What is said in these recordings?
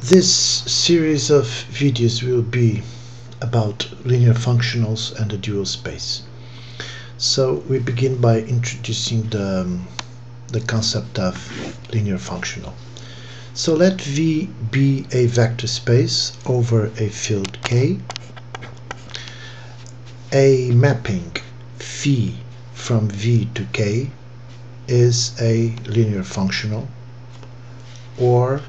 This series of videos will be about linear functionals and the dual space. So we begin by introducing the, um, the concept of linear functional. So let V be a vector space over a field K. A mapping phi from V to K is a linear functional or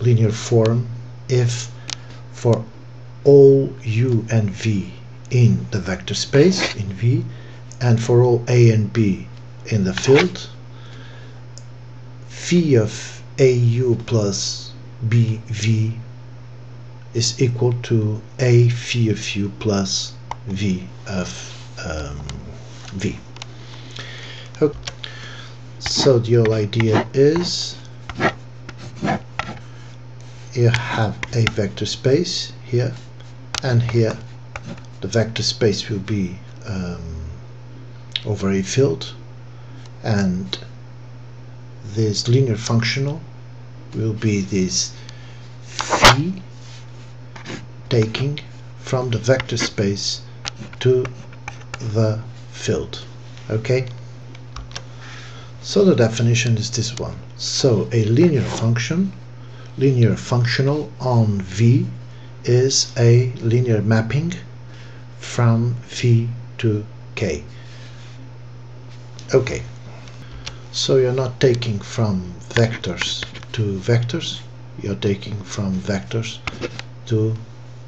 linear form if for all u and v in the vector space in V and for all a and b in the field phi of au plus bv is equal to a phi of u plus v of um, v. Okay. So the whole idea is you have a vector space here and here the vector space will be um, over a field and this linear functional will be this phi taking from the vector space to the field okay? So the definition is this one. So a linear function linear functional on V is a linear mapping from V to K. Okay, so you're not taking from vectors to vectors, you're taking from vectors to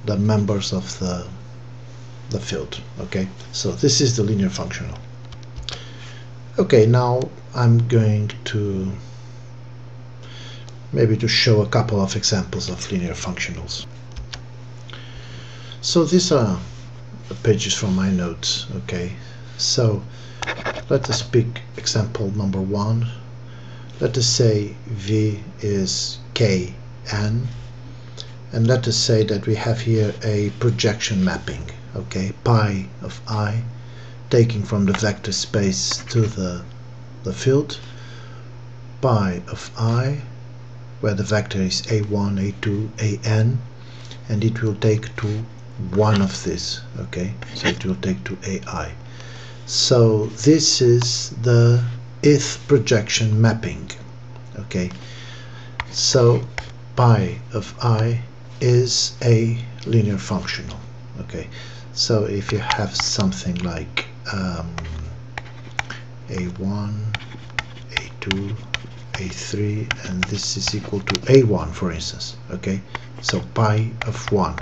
the members of the, the field. Okay, so this is the linear functional. Okay, now I'm going to maybe to show a couple of examples of linear functionals. So these are the pages from my notes, okay? So let us pick example number one. Let us say V is Kn and let us say that we have here a projection mapping, okay? Pi of i taking from the vector space to the, the field pi of i where the vector is a1, a2, an and it will take to one of this okay? So it will take to ai so this is the ith projection mapping okay? So pi of i is a linear functional okay? So if you have something like um, a1 a2 a3 and this is equal to a1 for instance okay? So pi of 1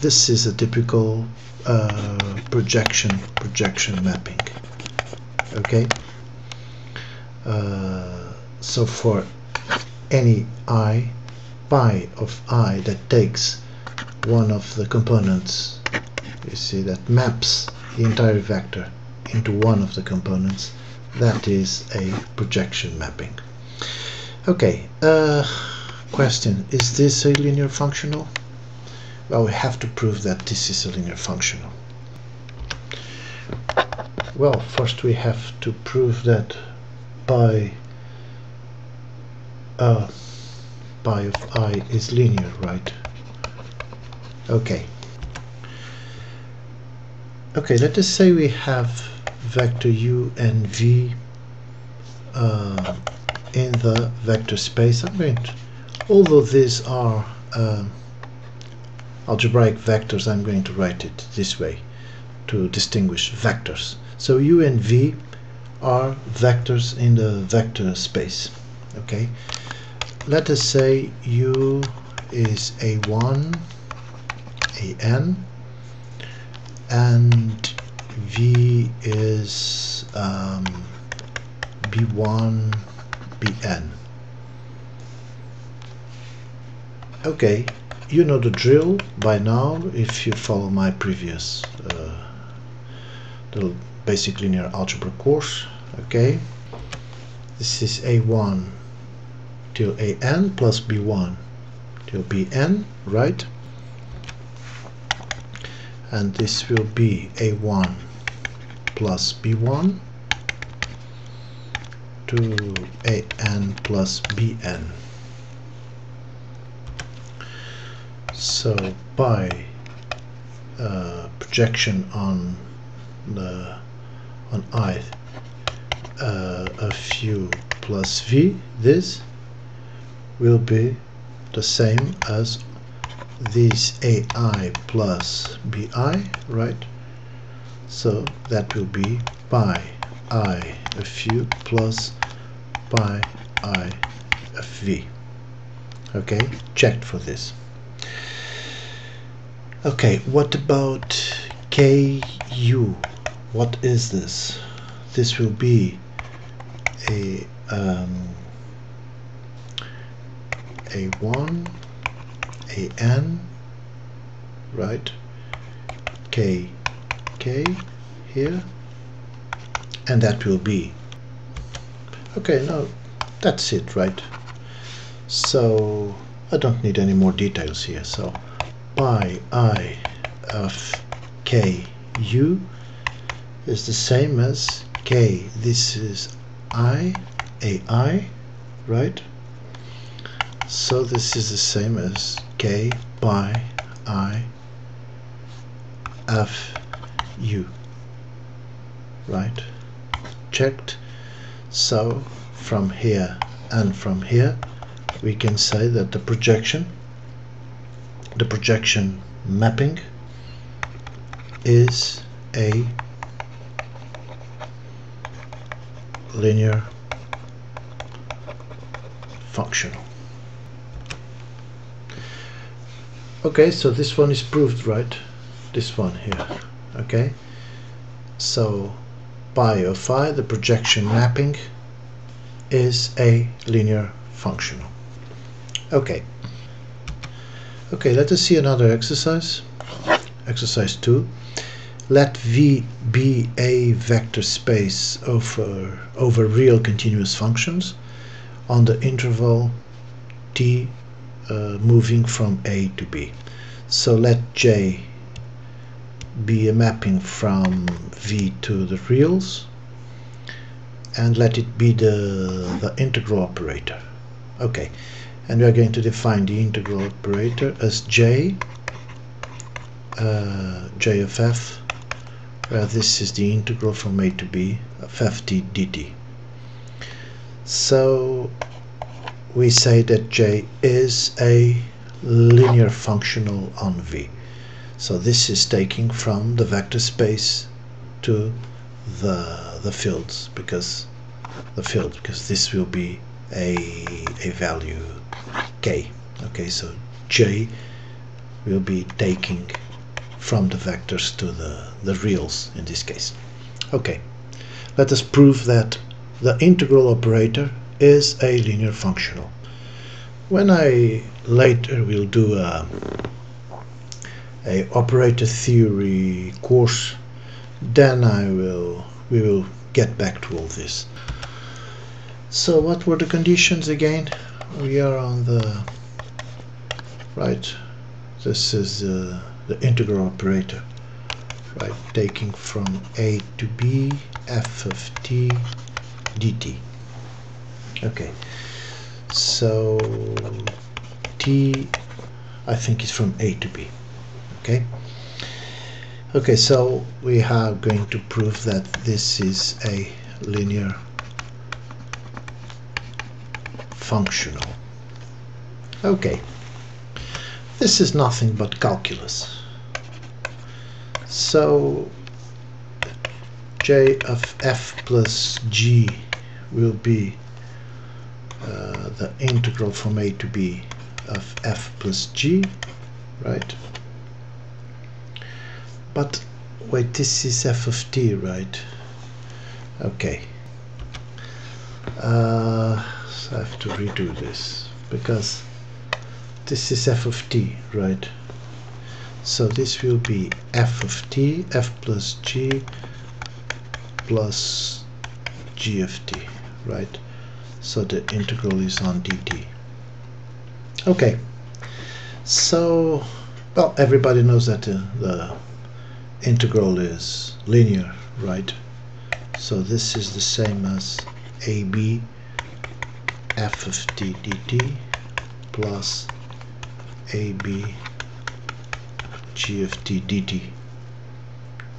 this is a typical uh, projection projection mapping okay? Uh, so for any i pi of i that takes one of the components you see that maps the entire vector into one of the components that is a projection mapping. Okay uh, question. Is this a linear functional? Well we have to prove that this is a linear functional. Well first we have to prove that pi uh, pi of i is linear right? Okay. Okay let us say we have vector u and v uh, in the vector space. I'm going to, although these are uh, algebraic vectors, I'm going to write it this way to distinguish vectors. So u and v are vectors in the vector space. Okay, let us say u is a1, an, and V is um, B1, Bn. Okay, you know the drill by now if you follow my previous uh, the basic linear algebra course. Okay, this is A1 till An plus B1 till Bn, right? And this will be a1 plus b1 to an plus bn so by uh, projection on the on i uh, plus v this will be the same as this ai plus bi right? So that will be pi i f u plus pi i v. Okay checked for this. Okay what about ku what is this? This will be a um, a 1 a n right? K k here and that will be. Okay now that's it right? So I don't need any more details here so pi i of k u is the same as k. This is i a i right so this is the same as k by i f u. Right? Checked. So from here and from here we can say that the projection the projection mapping is a linear functional okay so this one is proved right. This one here okay? So pi of phi the projection mapping is a linear functional. Okay. Okay let us see another exercise. Exercise 2 let V be a vector space over over real continuous functions on the interval t uh, moving from A to B. So let J be a mapping from V to the reals and let it be the, the integral operator. Okay, and we are going to define the integral operator as J, uh, J of F, where this is the integral from A to B of f t dt. So we say that J is a linear functional on V. So this is taking from the vector space to the the fields because the field because this will be a a value k. Okay, so J will be taking from the vectors to the the reals in this case. Okay, let us prove that the integral operator is a linear functional. When I later will do a, a operator theory course, then I will we will get back to all this. So what were the conditions again? We are on the right. This is uh, the integral operator, right? Taking from a to b, f of t dt okay. So t I think is from A to B. Okay? Okay so we are going to prove that this is a linear functional. Okay. This is nothing but calculus. So j of f plus g will be uh, the integral from a to b of f plus g right? But wait this is f of t right? Okay. Uh, so I have to redo this because this is f of t right? So this will be f of t f plus g plus g of t right so the integral is on dt. Okay. So well everybody knows that uh, the integral is linear right? So this is the same as ab f of t dt plus ab g of t dt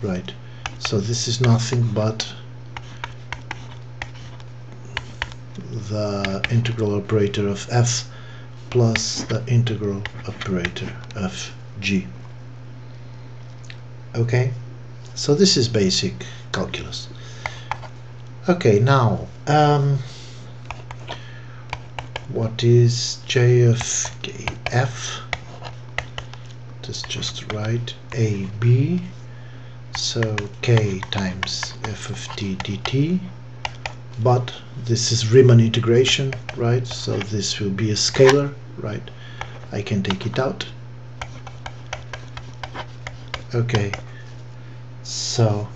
right? So this is nothing but the integral operator of f plus the integral operator of g. Okay? So this is basic calculus. Okay now um, what is j of k f? Let's just write a b. So k times f of t dt but this is Riemann integration right? So this will be a scalar right? I can take it out. Okay. So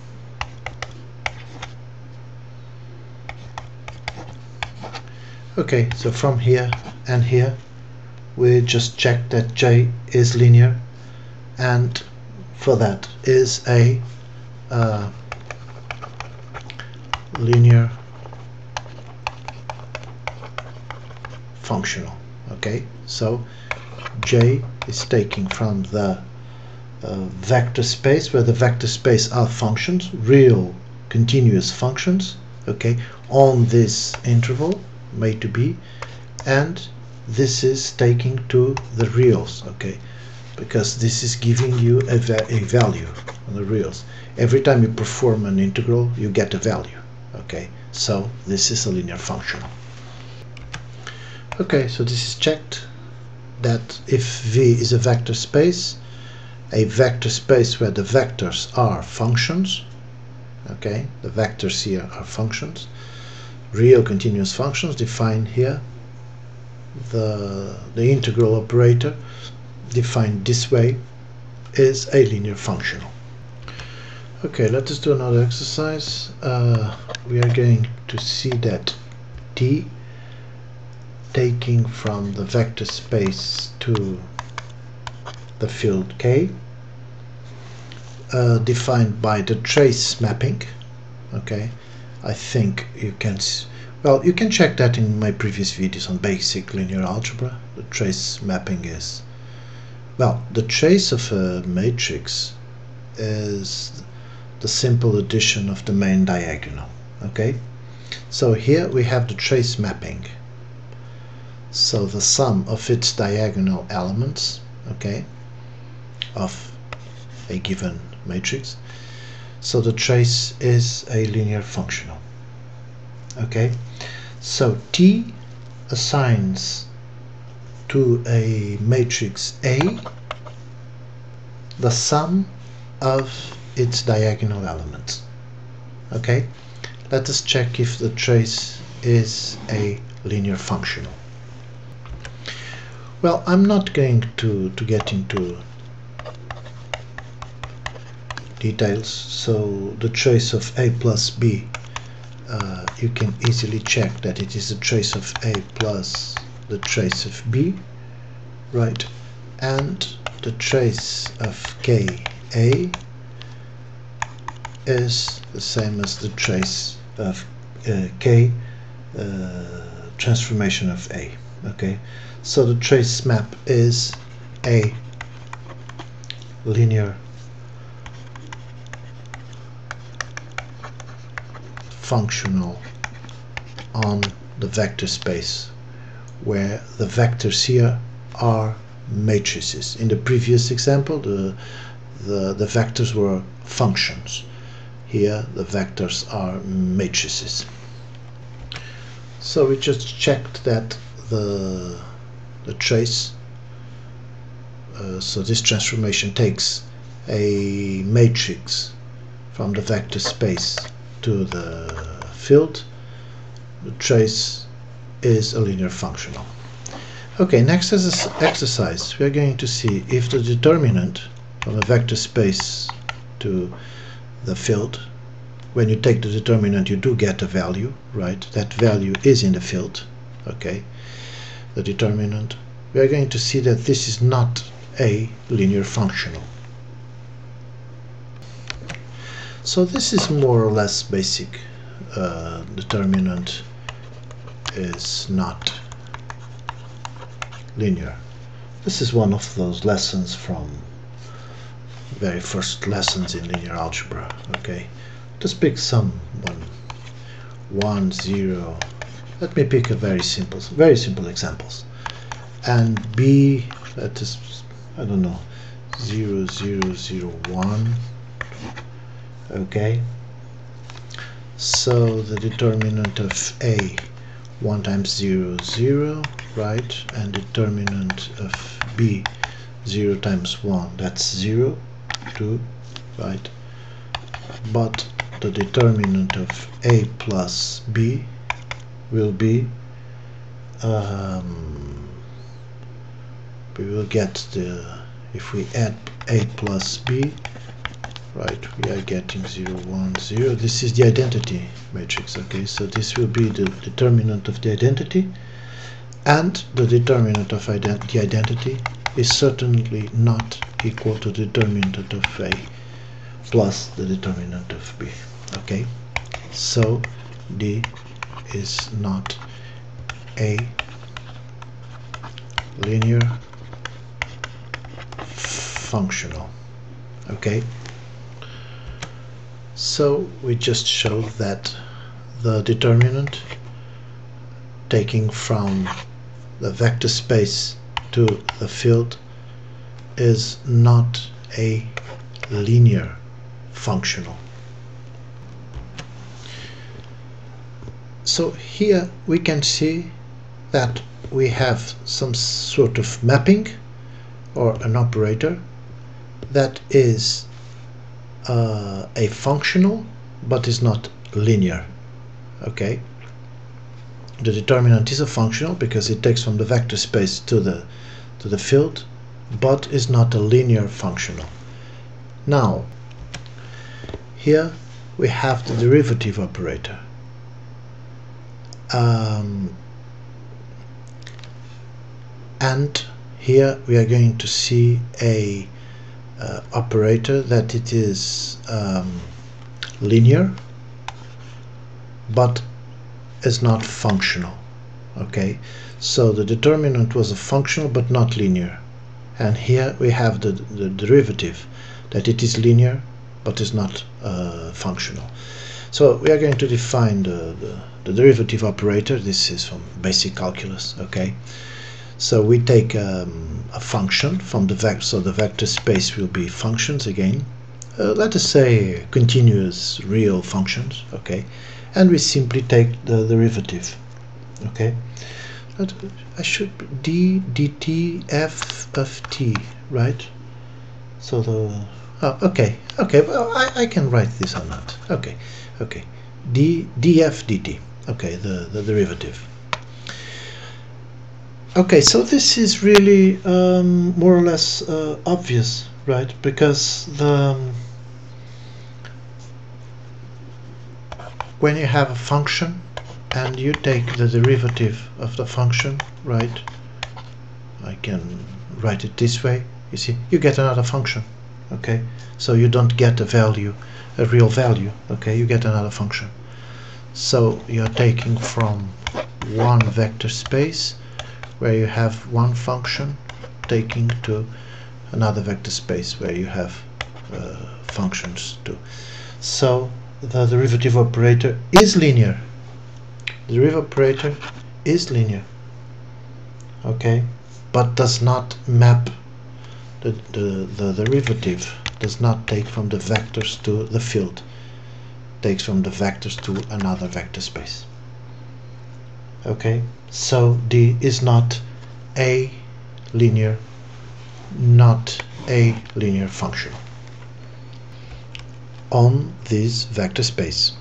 okay so from here and here we just check that J is linear. And for that is a uh, linear functional okay? So J is taking from the uh, vector space where the vector space are functions real continuous functions okay? On this interval made to be and this is taking to the reals okay? Because this is giving you a, va a value on the reals. Every time you perform an integral you get a value okay? So this is a linear function okay so this is checked that if V is a vector space a vector space where the vectors are functions okay the vectors here are functions real continuous functions defined here the the integral operator defined this way is a linear functional okay let us do another exercise. Uh, we are going to see that t taking from the vector space to the field K uh, defined by the trace mapping okay? I think you can well you can check that in my previous videos on basic linear algebra. The trace mapping is well the trace of a matrix is the simple addition of the main diagonal okay? So here we have the trace mapping so the sum of its diagonal elements okay of a given matrix. So the trace is a linear functional okay? So T assigns to a matrix A the sum of its diagonal elements okay? Let us check if the trace is a linear functional well I'm not going to to get into details so the trace of a plus b uh, you can easily check that it is the trace of a plus the trace of b right? And the trace of k a is the same as the trace of uh, k uh, transformation of a okay so the trace map is a linear functional on the vector space where the vectors here are matrices. In the previous example the, the, the vectors were functions. Here the vectors are matrices. So we just checked that the, the trace. Uh, so this transformation takes a matrix from the vector space to the field. The trace is a linear functional. Okay next as exercise. We are going to see if the determinant from a vector space to the field when you take the determinant you do get a value right? That value is in the field okay the determinant we are going to see that this is not a linear functional So this is more or less basic. Uh, determinant is not linear. This is one of those lessons from very first lessons in linear algebra okay just pick some one one zero let me pick a very simple very simple examples. And b let us I don't know zero zero zero one. Okay. So the determinant of a 1 times 0 0 right? And determinant of b 0 times 1 that's 0 2 right? But the determinant of a plus b will be um, we will get the if we add a plus b right we are getting 0 1 0 this is the identity matrix okay? So this will be the determinant of the identity and the determinant of ident the identity is certainly not equal to the determinant of a plus the determinant of b okay? So d is not a linear functional okay so we just showed that the determinant taking from the vector space to the field is not a linear functional. So here we can see that we have some sort of mapping or an operator that is uh, a functional but is not linear okay? The determinant is a functional because it takes from the vector space to the to the field but is not a linear functional. Now here we have the derivative operator um, and here we are going to see a uh, operator that it is um, linear but is not functional okay? So the determinant was a functional but not linear. And here we have the, the derivative that it is linear but is not uh, functional so we are going to define the, the, the derivative operator this is from basic calculus okay so we take um, a function from the vector, so the vector space will be functions again. Uh, let us say continuous real functions, okay, and we simply take the derivative, okay. I should d dt f of t, right? So the oh, okay, okay, well, I, I can write this or not. Okay, okay, d df dt, okay, the the derivative Okay, so this is really um, more or less uh, obvious, right? Because the um, when you have a function and you take the derivative of the function, right? I can write it this way. You see, you get another function. Okay, so you don't get a value, a real value. Okay, you get another function. So you're taking from one vector space where you have one function taking to another vector space where you have uh, functions too. So the derivative operator is linear. The derivative operator is linear. Okay, but does not map the, the, the derivative does not take from the vectors to the field. Takes from the vectors to another vector space. Okay? So D is not a linear not a linear function on this vector space